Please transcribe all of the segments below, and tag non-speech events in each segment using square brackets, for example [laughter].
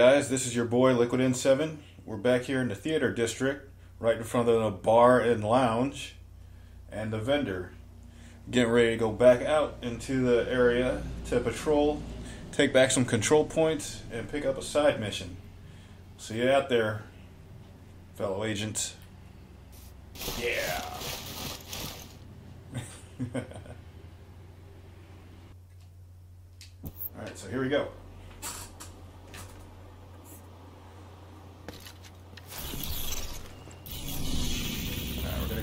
guys? This is your boy Liquid N7. We're back here in the theater district, right in front of the bar and lounge and the vendor. Getting ready to go back out into the area to patrol, take back some control points, and pick up a side mission. See you out there, fellow agents. Yeah. [laughs] Alright, so here we go. Alright, we're gonna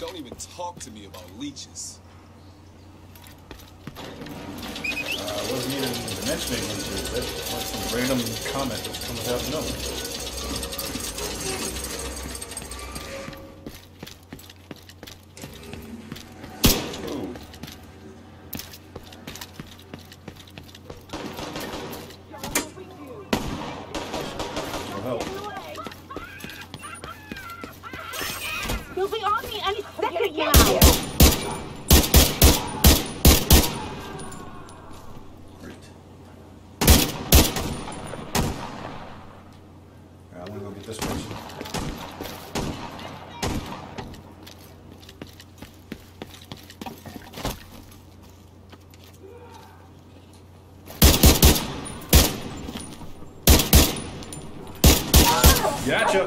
Don't even talk to me about leeches. Uh, wasn't even mentioning into That's like some random comment that comes out of nowhere. Ooh. No help. You'll be on me any second now. Great. Alright, I'm gonna go get this person. Gotcha!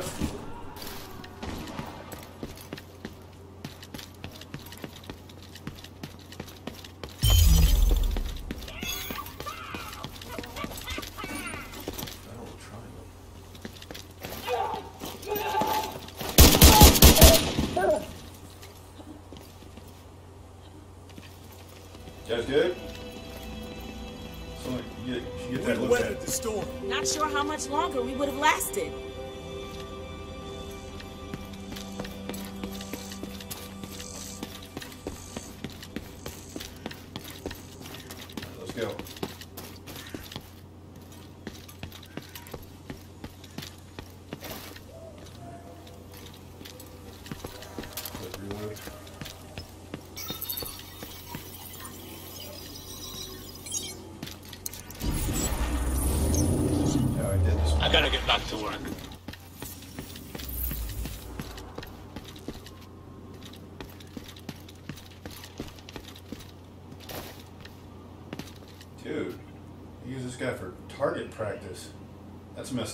Oh, triangle. You guys good? Someone, you get, you get that looked weathered at. the storm. Not sure how much longer we would have lasted.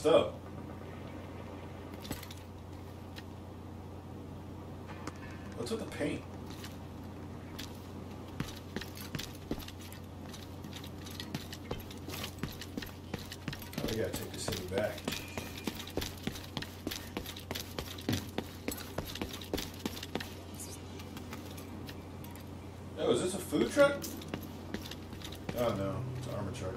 Messed up. What's with the paint? Oh, we gotta take the city back. Oh, is this a food truck? Oh no, it's an armor truck.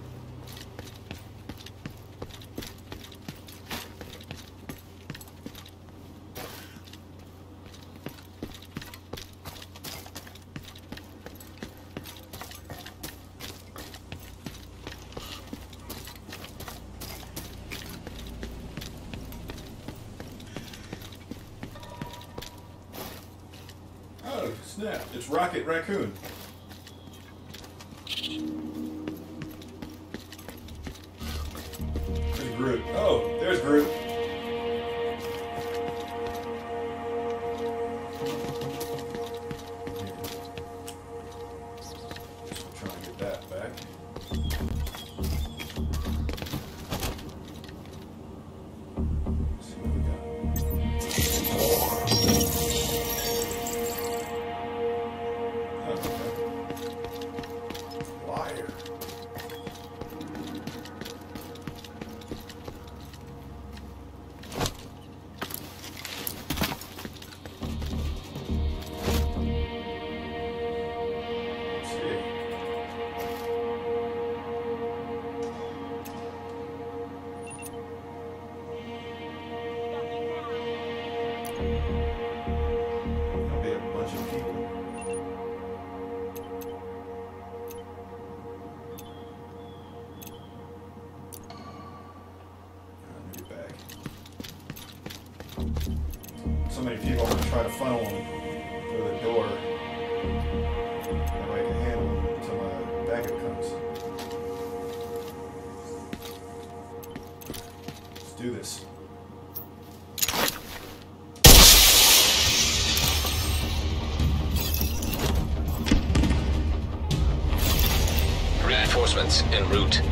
It's Rocket Raccoon. There'll be a bunch of people. Right, back. So many people, I'm gonna try to funnel them. En route.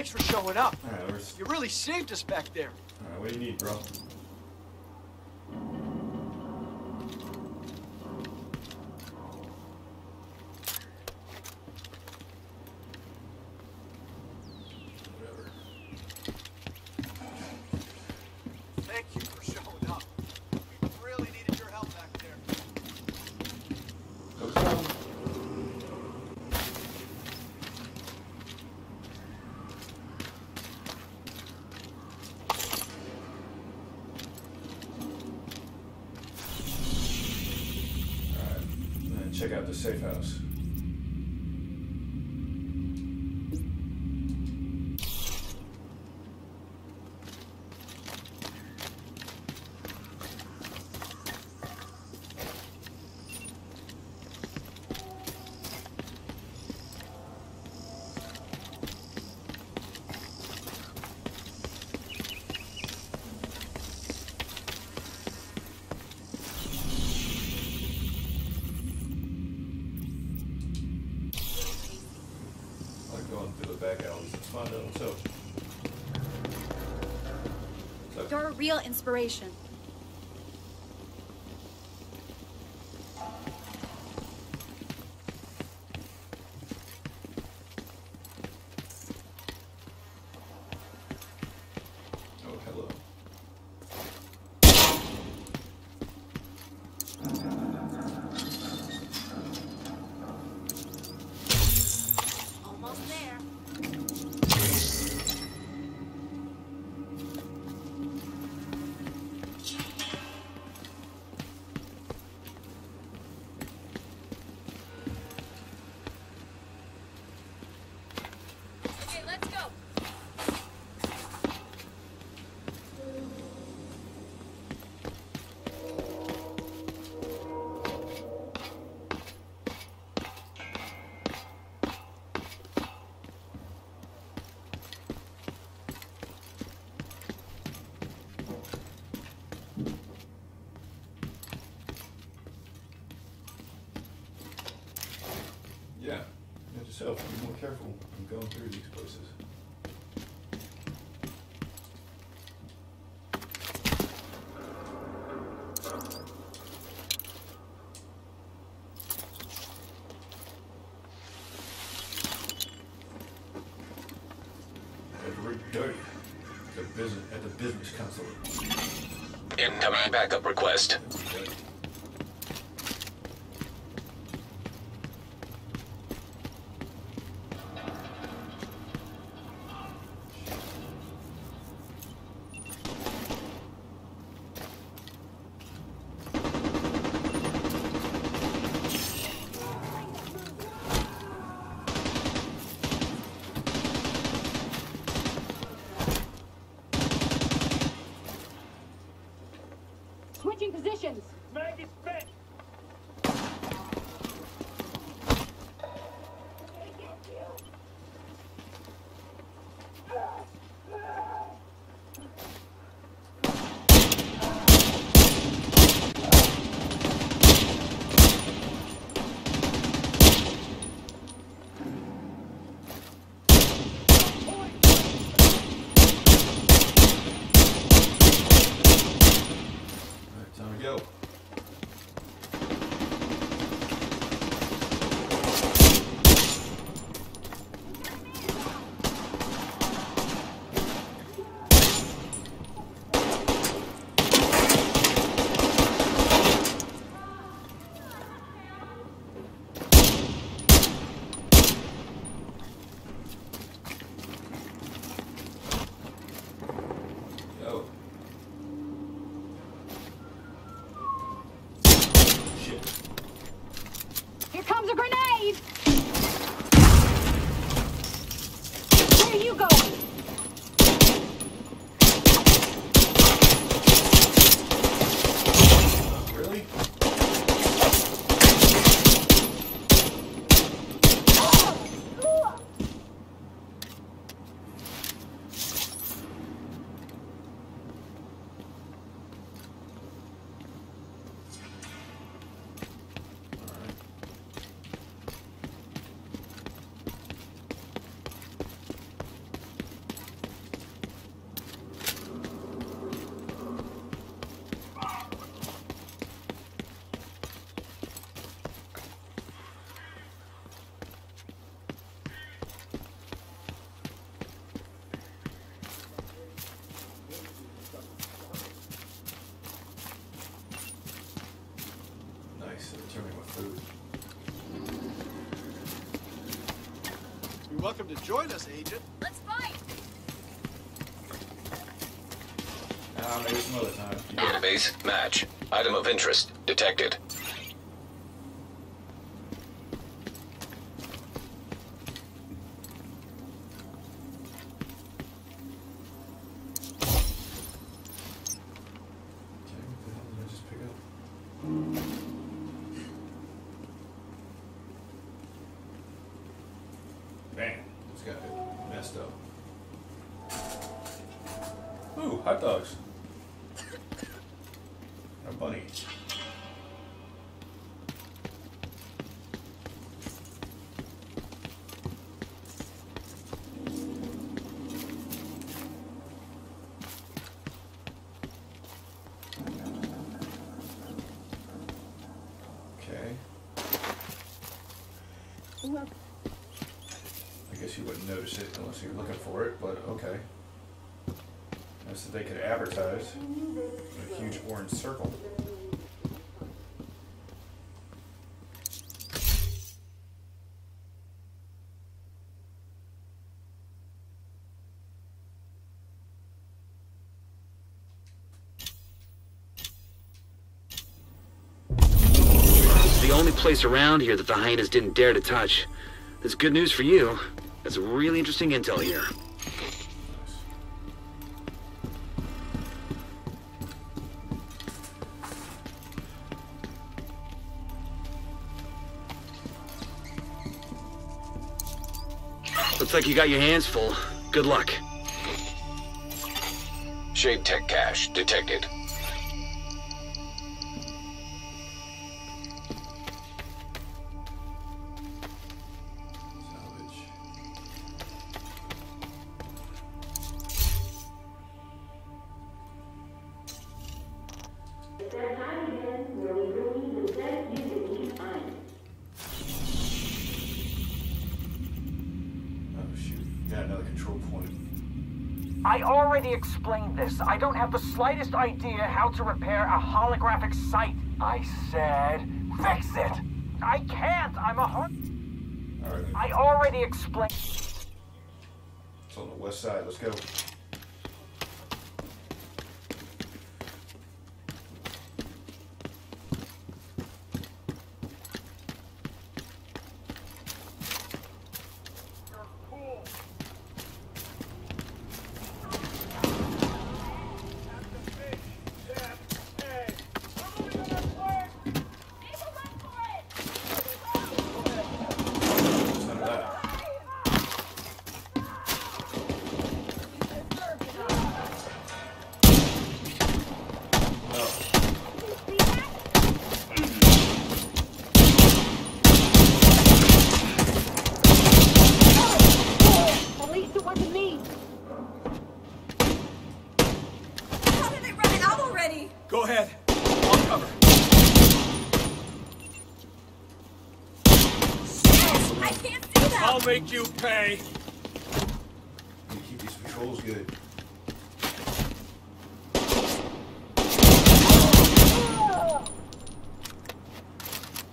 Thanks for showing up. Right, you really saved us back there. All right, what do you need, bro? inspiration. Yourself. Be more careful when going through these places. Edward Dirty, the business at the business council. Incoming backup request. You're welcome to join us, Agent. Let's fight! Ah, maybe some other time. Database match. Item of interest detected. For it, but okay. That's that they could advertise. A huge orange circle. The only place around here that the hyenas didn't dare to touch. That's good news for you. That's really interesting intel here. You got your hands full. Good luck. Shade Tech cache detected. Have the slightest idea how to repair a holographic sight. I said, fix it. I can't. I'm a right. I already explained. It's on the west side. Let's go. None of that. No. At least it wasn't me. How did it run out already? Go ahead. I'll cover. Shit! I can't see them! I'll make you pay. Need to keep these patrols good.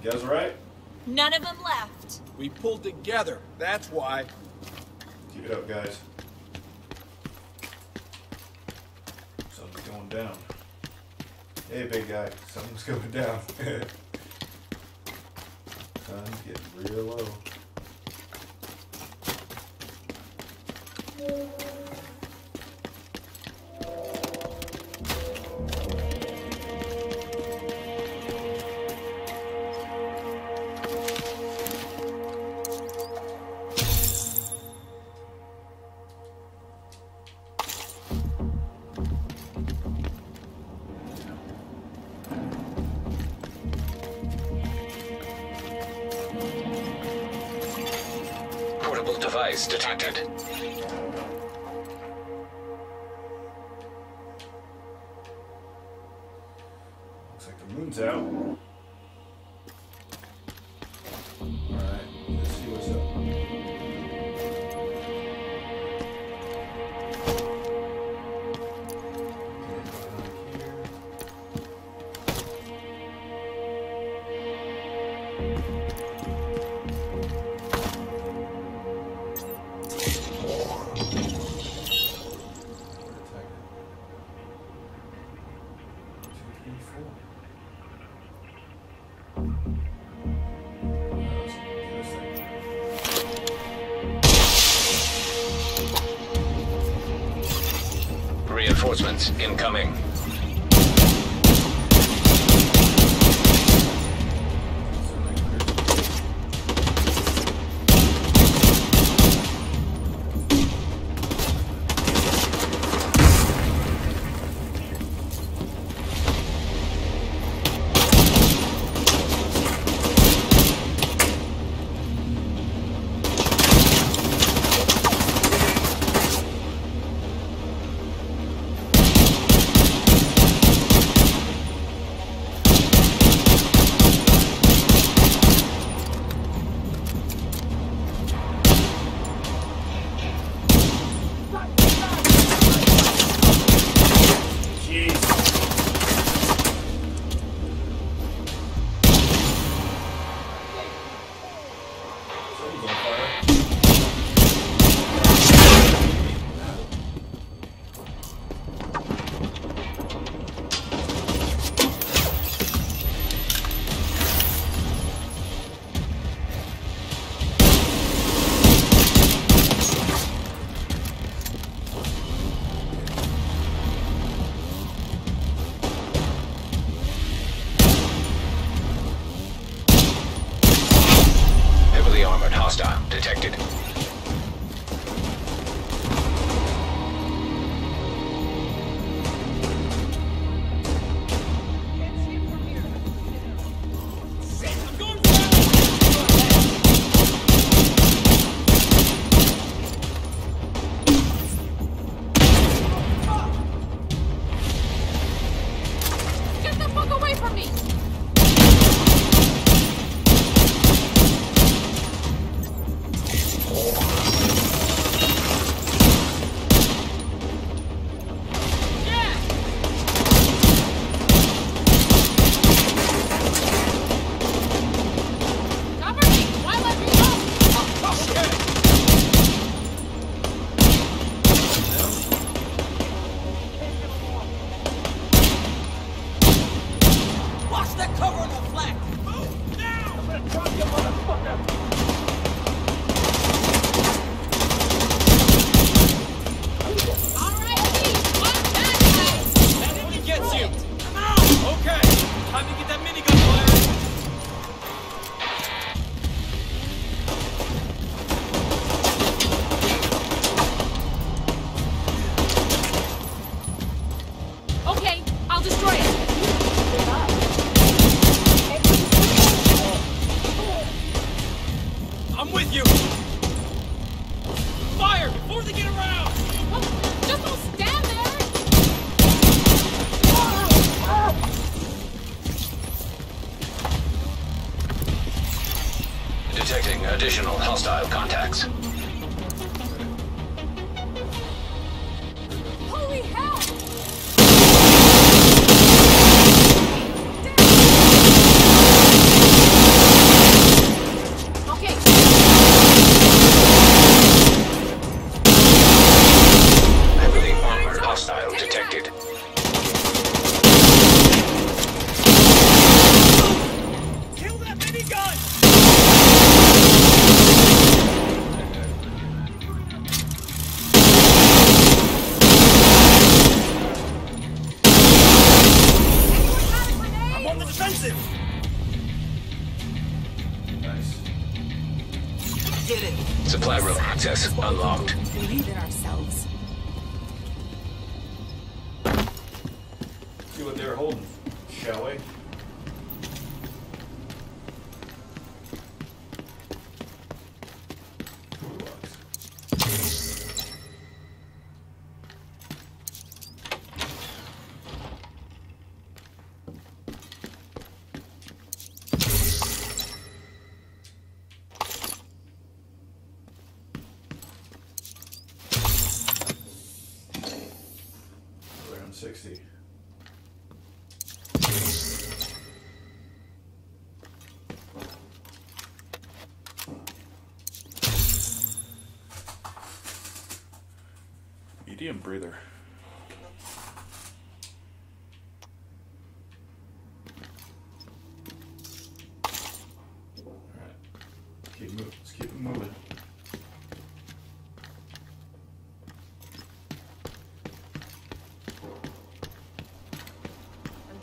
You guys alright? None of them left. We pulled together. That's why. Reinforcements incoming.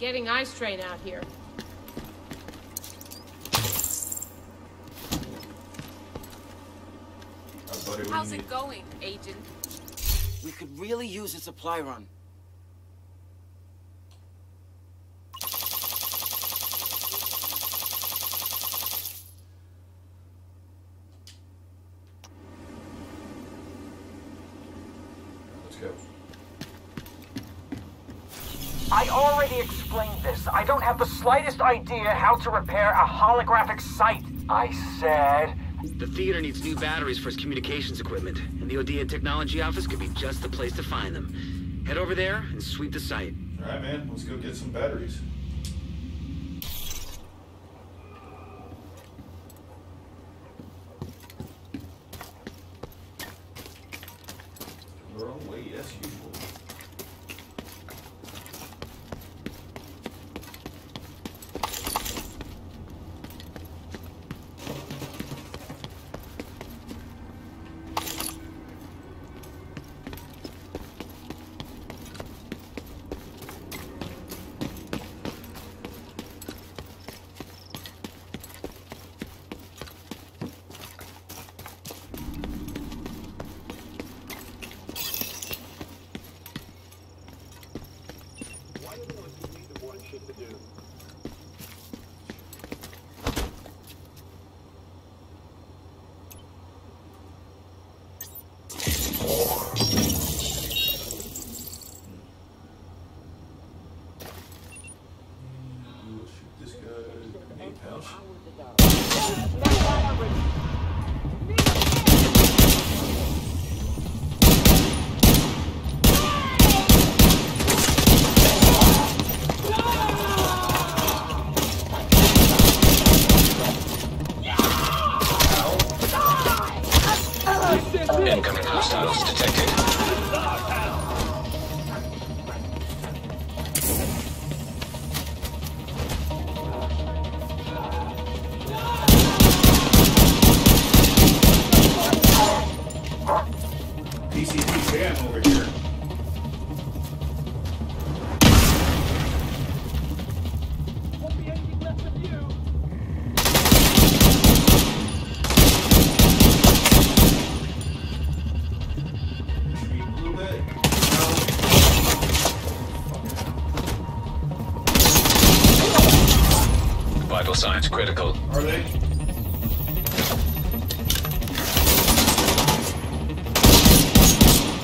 Getting eye strain out here. Our buddy, what do How's it going, Agent? We could really use a supply run. Let's go. I already explained this. I don't have the slightest idea how to repair a holographic sight. I said. The theater needs new batteries for its communications equipment, and the Odia Technology Office could be just the place to find them. Head over there and sweep the site. Alright, man. Let's go get some batteries. killed. Are they?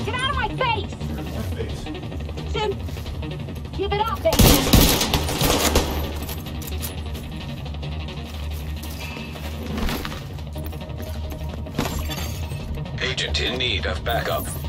Get out of my face! face? Jim, give it up, baby! Agent in need of backup.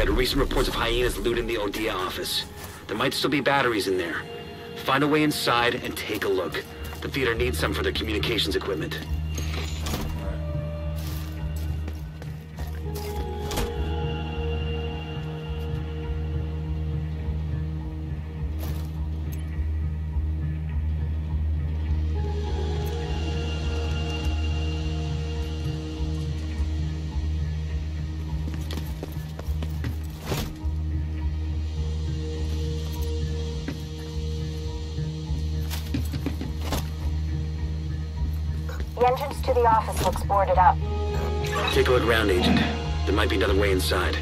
Had recent reports of hyenas looting the Odia office. There might still be batteries in there. Find a way inside and take a look. The theater needs some for their communications equipment. Entrance to the office looks boarded up. Take a look around, Agent. There might be another way inside.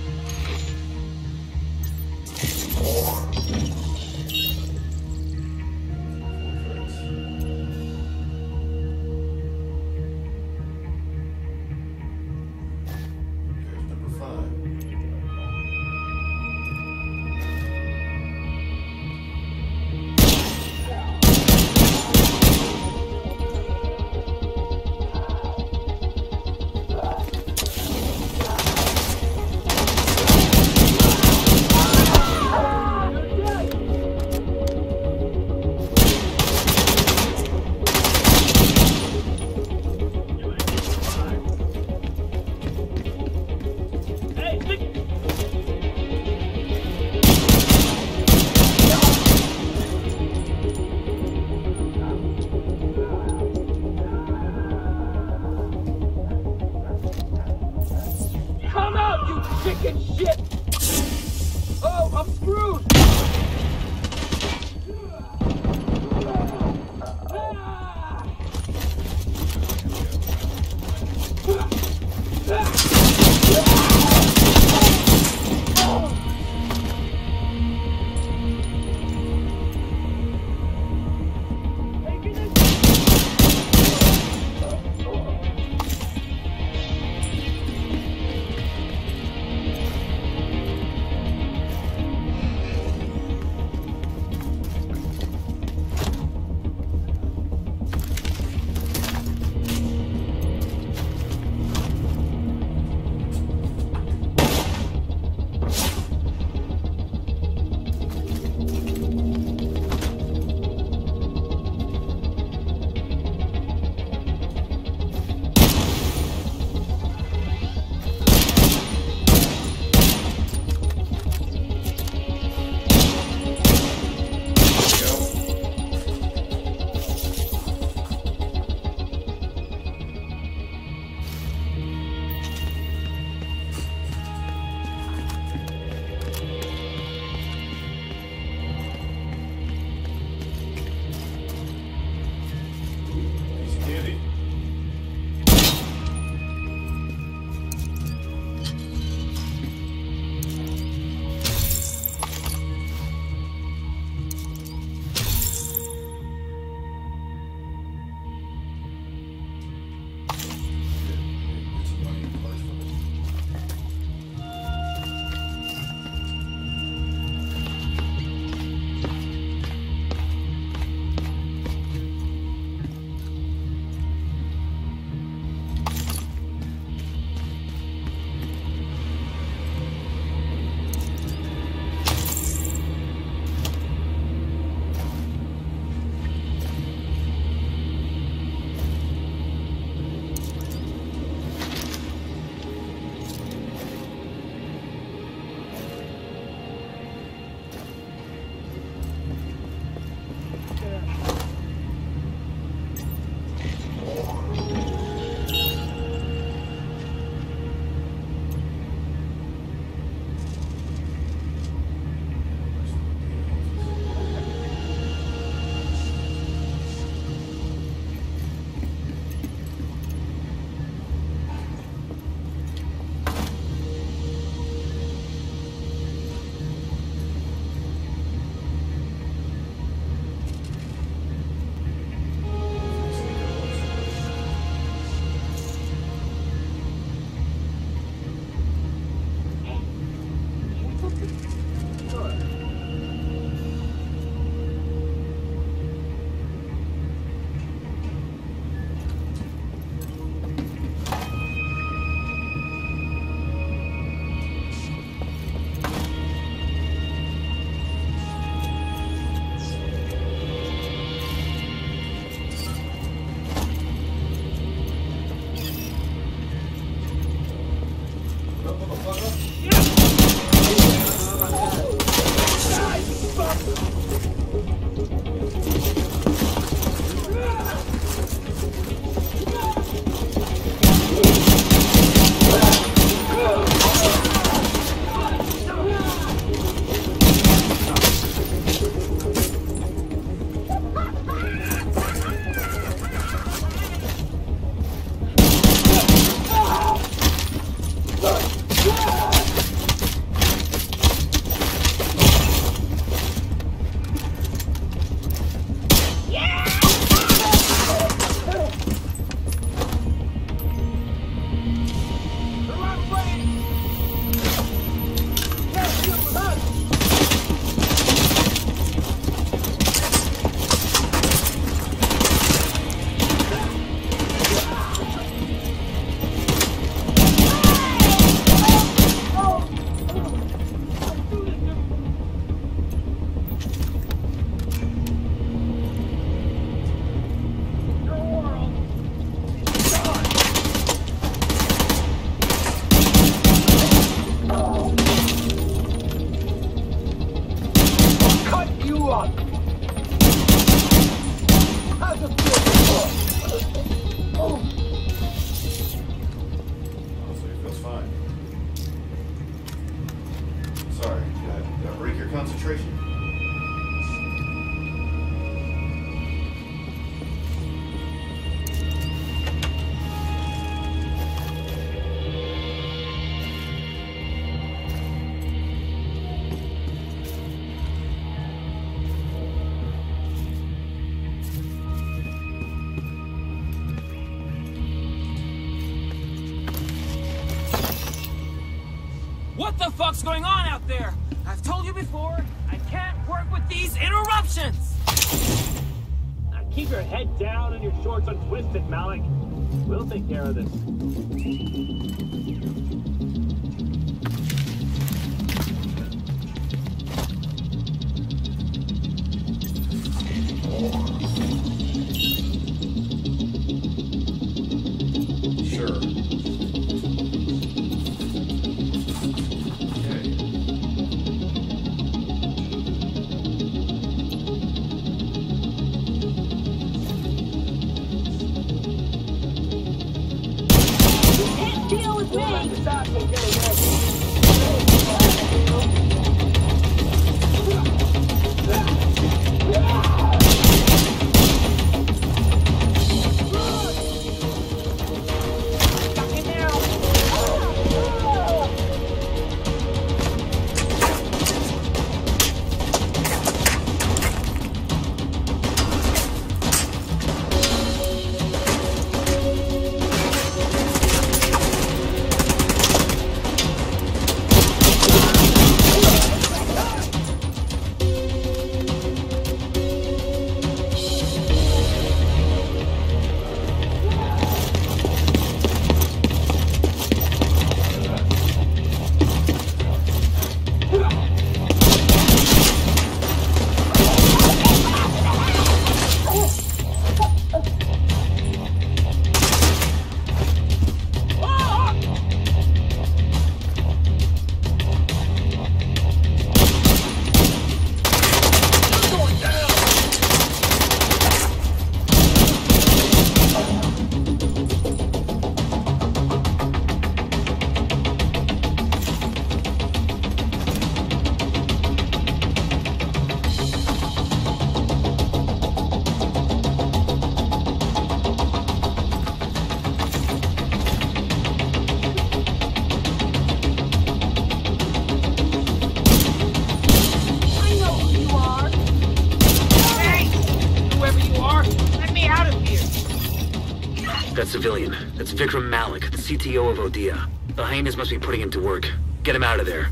Vikram Malik, the CTO of Odia. The hyenas must be putting him to work. Get him out of there.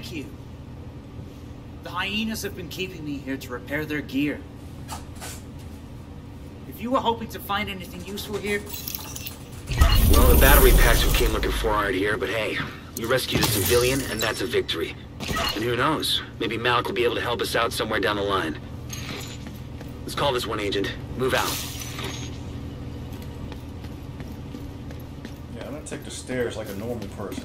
Thank you. The hyenas have been keeping me here to repair their gear. If you were hoping to find anything useful here, Well, the battery packs we came looking for aren't here, but hey, you rescued a civilian, and that's a victory. And who knows? Maybe Malik will be able to help us out somewhere down the line. Let's call this one, Agent. Move out. Yeah, I'm gonna take the stairs like a normal person.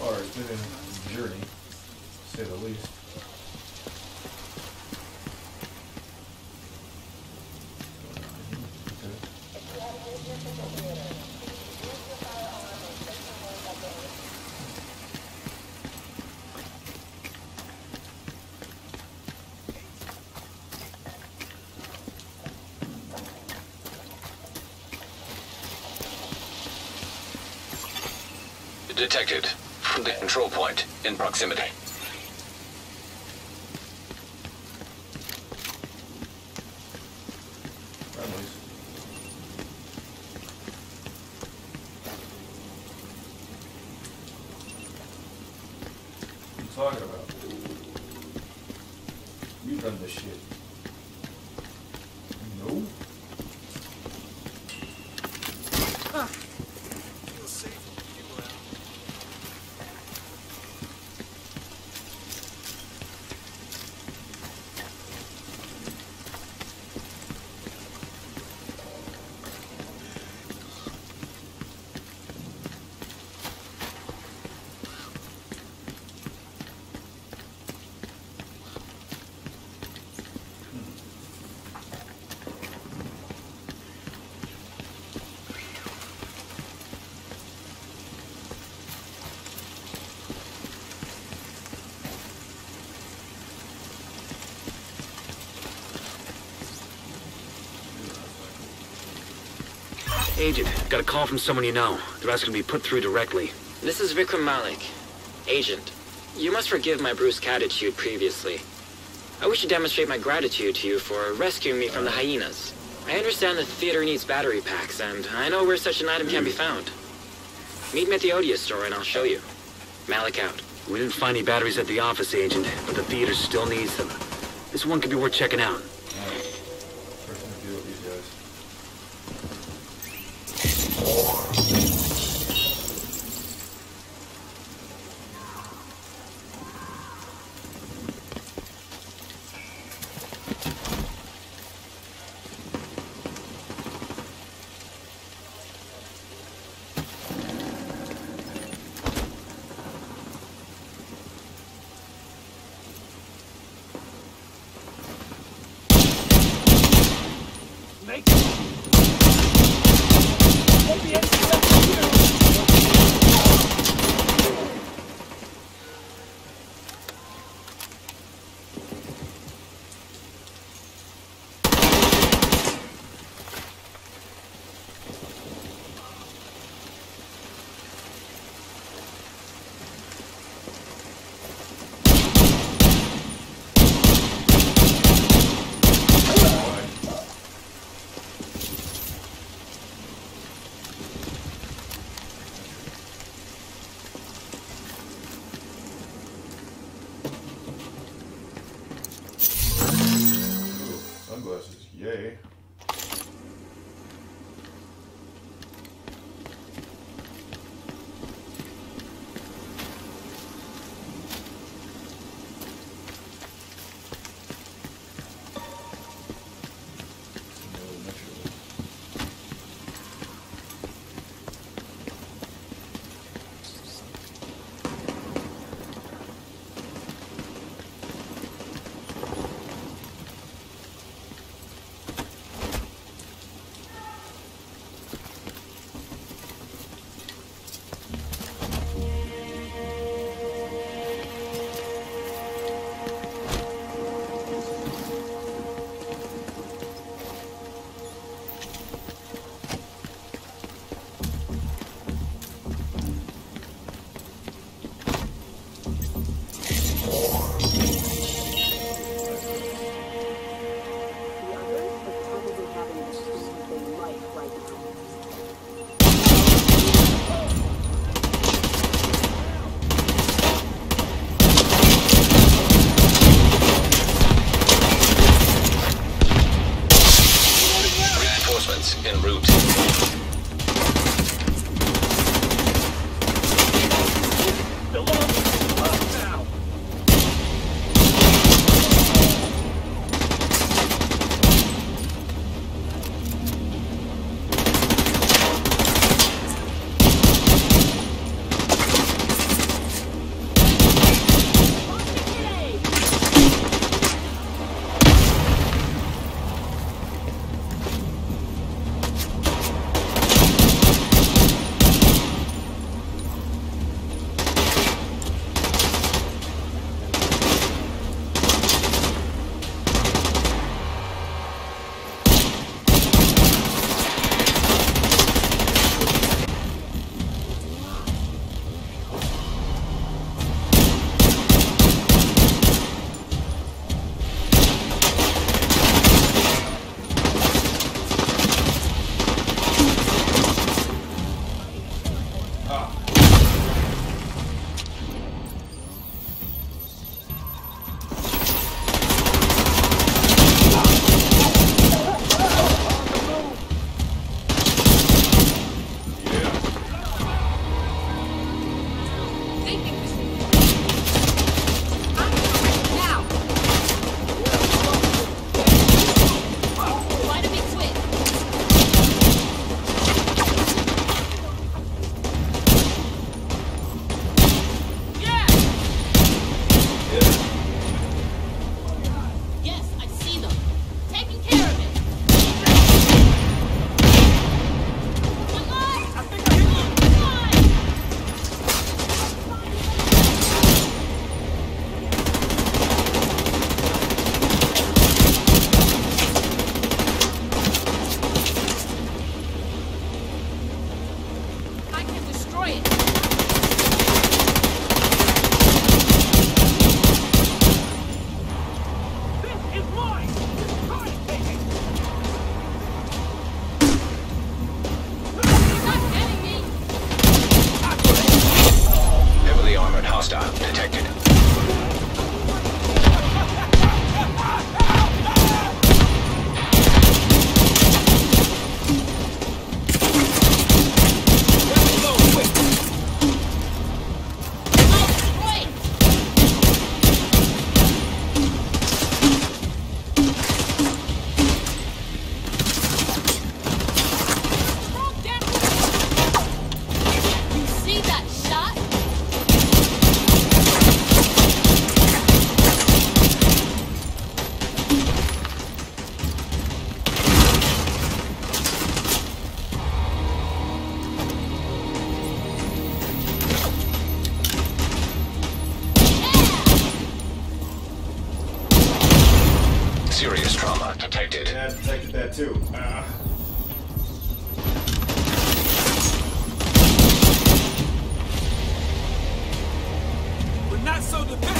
Far, it's been a journey, to say the least. Detected. The control point in proximity. Friendlies. What you talking about? You run this shit. No. Agent, got a call from someone you know. They're asking to be put through directly. This is Vikram Malik, agent. You must forgive my brusque attitude previously. I wish to demonstrate my gratitude to you for rescuing me from the uh. hyenas. I understand the theater needs battery packs, and I know where such an item can be hmm. found. Meet me at the Odia store and I'll show you. Malik out. We didn't find any batteries at the office, Agent, but the theater still needs them. This one could be worth checking out. Maybe it's We're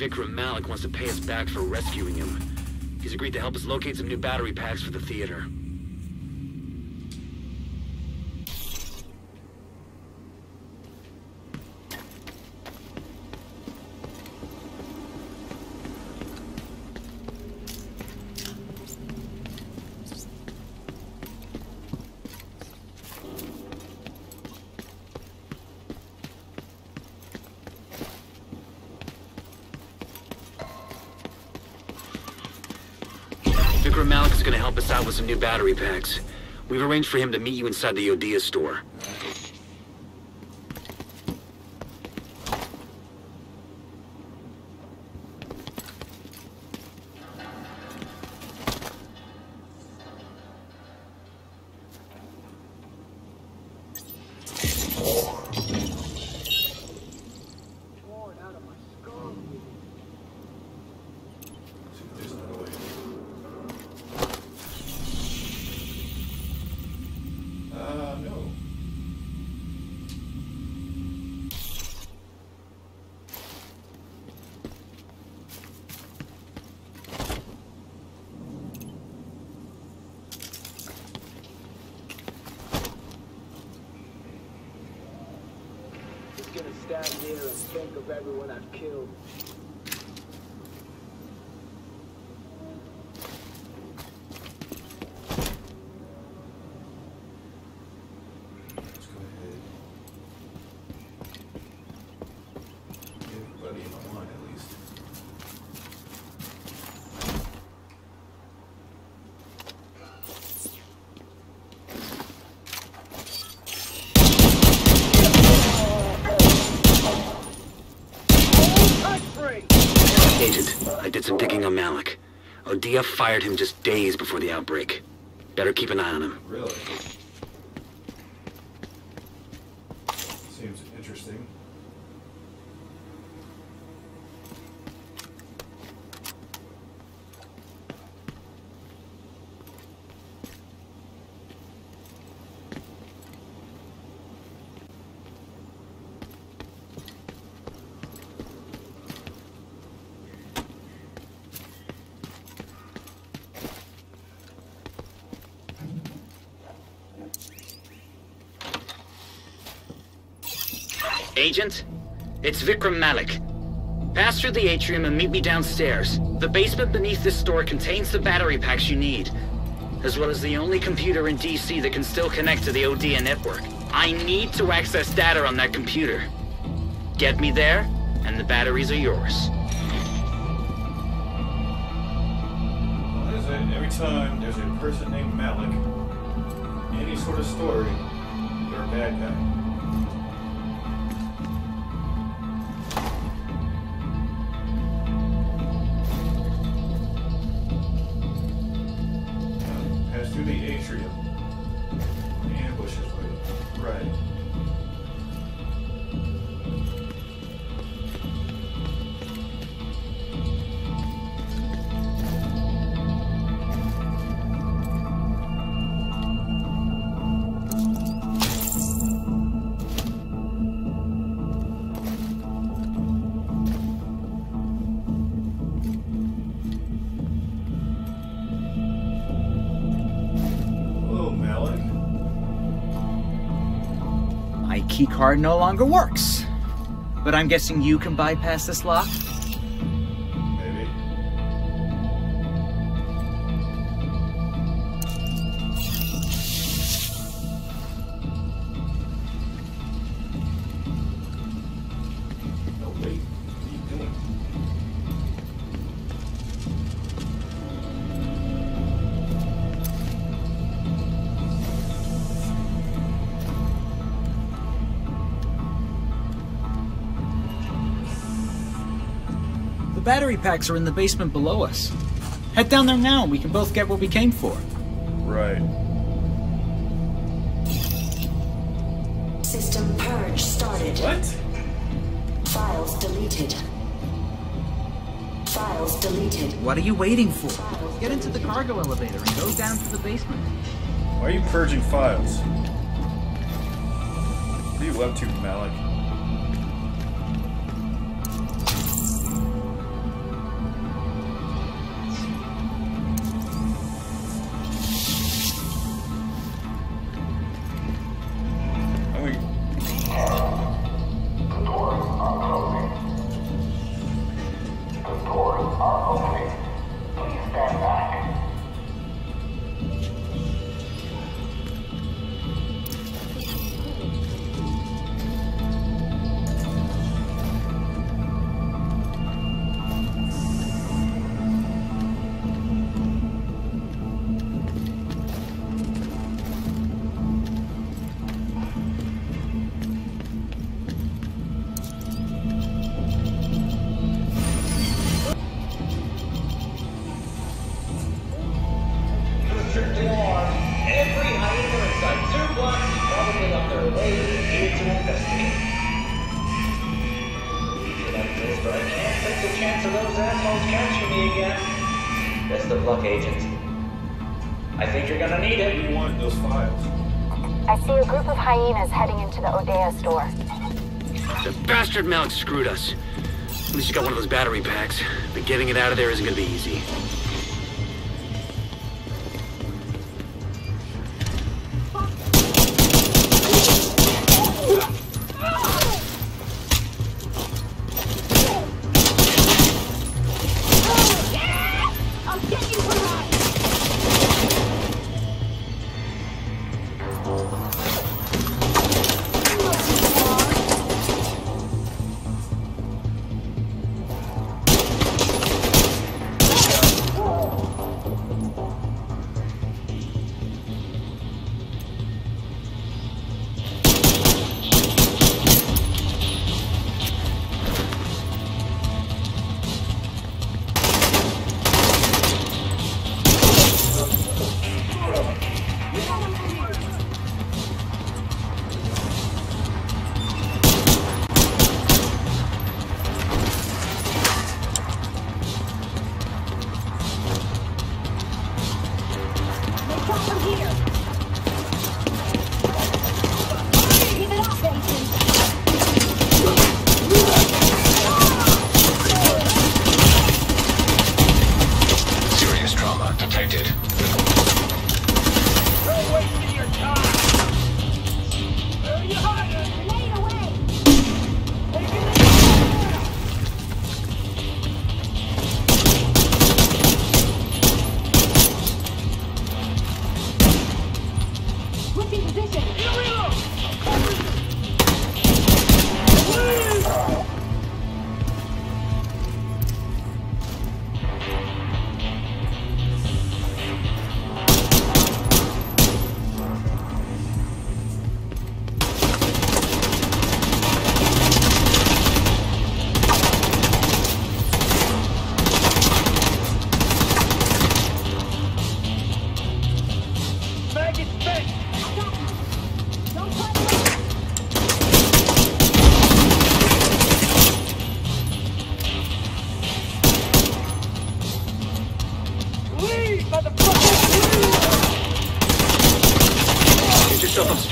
Vikram Malik wants to pay us back for rescuing him. He's agreed to help us locate some new battery packs for the theater. Vikram Malik is going to help us out with some new battery packs. We've arranged for him to meet you inside the Odia store. There's another way. Uh, no. Stand here and think of everyone I've killed. Let's go ahead. Get everybody in line at least. Agent, I did some digging on Malik. Odia fired him just days before the outbreak. Better keep an eye on him. Really? Seems interesting. Agent, it's Vikram Malik. Pass through the atrium and meet me downstairs. The basement beneath this store contains the battery packs you need, as well as the only computer in DC that can still connect to the Odia network. I need to access data on that computer. Get me there, and the batteries are yours. Every time there's a person named Malik, any sort of story, they're a bad guy. My keycard no longer works. But I'm guessing you can bypass this lock? battery packs are in the basement below us. Head down there now and we can both get what we came for. Right. System purge started. What? Files deleted. Files deleted. What are you waiting for? Files Get into the cargo elevator and go down to the basement. Why are you purging files? What are you love to, Malik? screwed us. At least you got one of those battery packs, but getting it out of there isn't gonna be easy.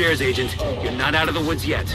Agent. You're not out of the woods yet.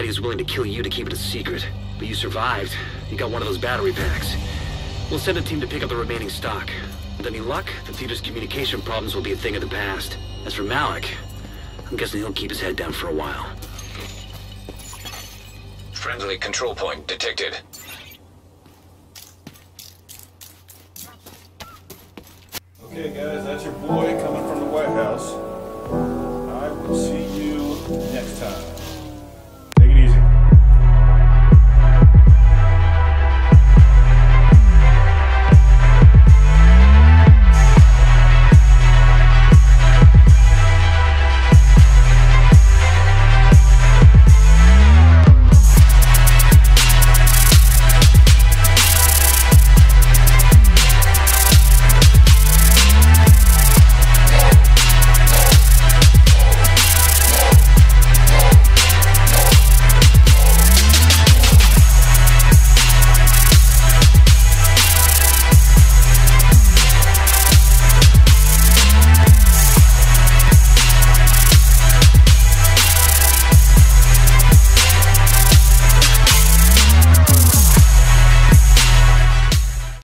He was willing to kill you to keep it a secret. But you survived. You got one of those battery packs. We'll send a team to pick up the remaining stock. With any luck, the theater's communication problems will be a thing of the past. As for Malik, I'm guessing he'll keep his head down for a while. Friendly control point detected.